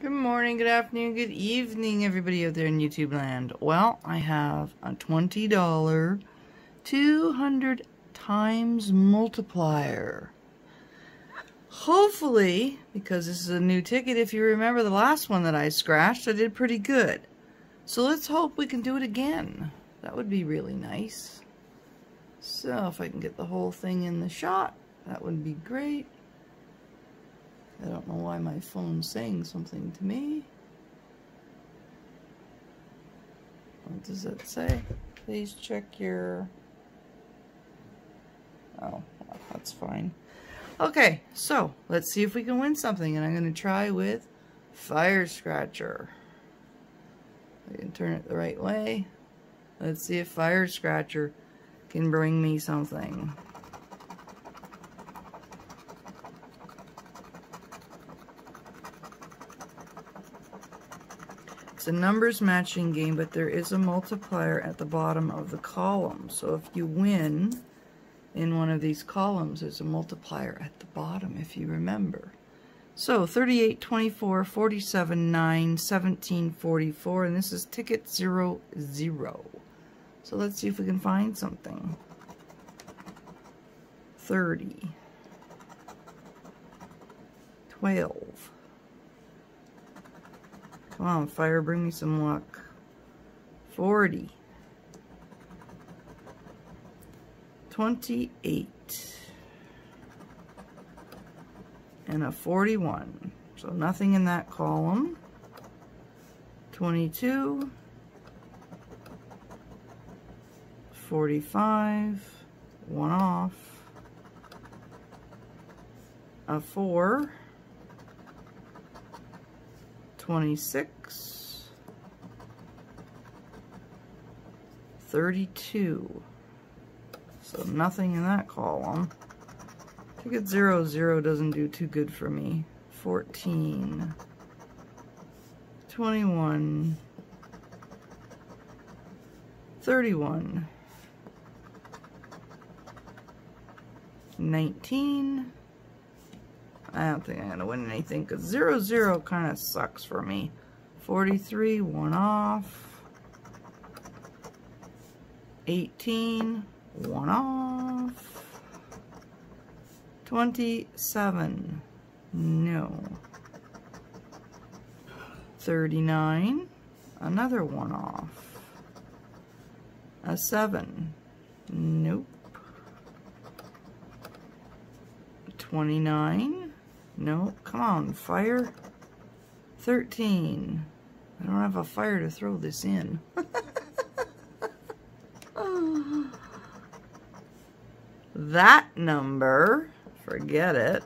Good morning, good afternoon, good evening, everybody out there in YouTube land. Well, I have a $20 200 times multiplier. Hopefully, because this is a new ticket, if you remember the last one that I scratched, I did pretty good. So let's hope we can do it again. That would be really nice. So if I can get the whole thing in the shot, that would be great. I don't know why my phone's saying something to me. What does it say? Please check your... Oh, that's fine. Okay, so let's see if we can win something. And I'm going to try with Fire Scratcher. I can turn it the right way. Let's see if Fire Scratcher can bring me something. It's a numbers matching game, but there is a multiplier at the bottom of the column. So if you win in one of these columns, there's a multiplier at the bottom, if you remember. So 38, 24, 47, 9, 17, 44, and this is ticket 0, 0. So let's see if we can find something. 30, 12, Come on, fire, bring me some luck. 40. 28. And a 41. So nothing in that column. 22. 45. One off. A 4. 26, 32. So nothing in that column. Ticket 0, 0 doesn't do too good for me. 14, 21, 31, 19, I don't think I'm going to win anything because 0, 0 kind of sucks for me. 43, one off. 18, one off. 27, no. 39, another one off. A 7, nope. 29, no, come on, fire. 13. I don't have a fire to throw this in. that number, forget it.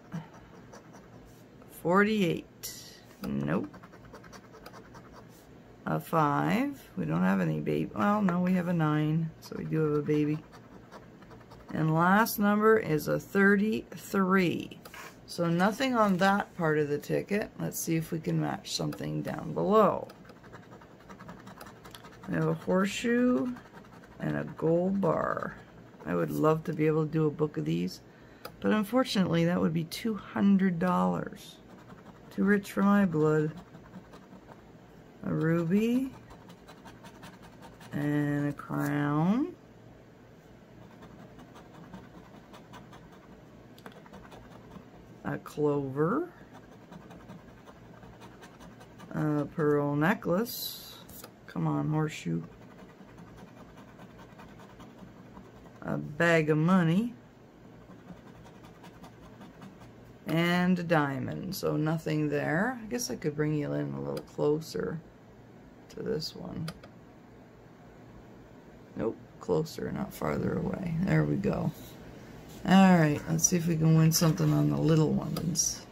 48. Nope. A 5. We don't have any baby. Well, no, we have a 9. So we do have a baby. And last number is a 33. So nothing on that part of the ticket. Let's see if we can match something down below. I have a horseshoe and a gold bar. I would love to be able to do a book of these, but unfortunately that would be $200. Too rich for my blood. A ruby and a crown. A clover, a pearl necklace, come on horseshoe, a bag of money, and a diamond. So nothing there. I guess I could bring you in a little closer to this one. Nope, closer, not farther away. There we go. Alright, let's see if we can win something on the little ones.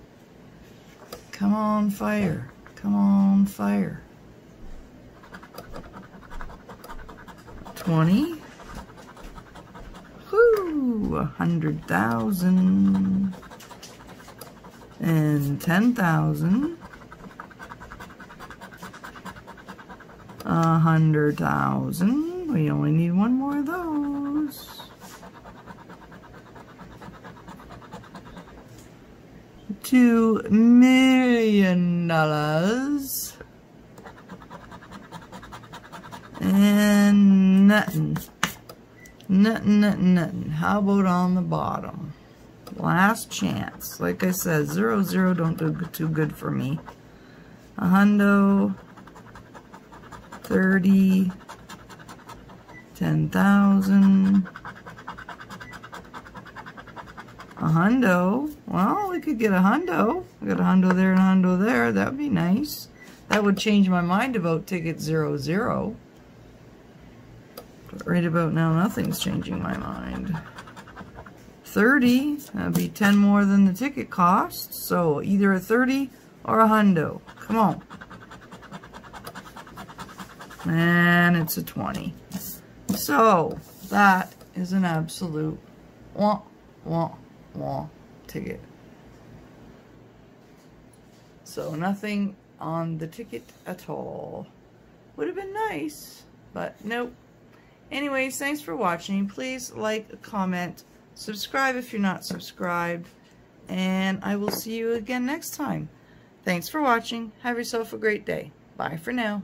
Come on, fire. Come on, fire. 20. Whoo! A hundred thousand. And ten thousand. A hundred thousand. We only need one more of those. two million dollars. And nothing. Nothing nothing nothing how about on the bottom? Last chance. Like I said zero zero don't do too good for me. A hundo 30 10,000 a hundo. Well, we could get a hundo. We got a hundo there and a hundo there. That would be nice. That would change my mind about ticket zero, zero. But right about now, nothing's changing my mind. 30, that'd be 10 more than the ticket cost. So either a 30 or a hundo. Come on. And it's a 20. So that is an absolute wah, wah, wah ticket. So nothing on the ticket at all. Would have been nice, but nope. Anyways, thanks for watching. Please like, comment, subscribe if you're not subscribed, and I will see you again next time. Thanks for watching. Have yourself a great day. Bye for now.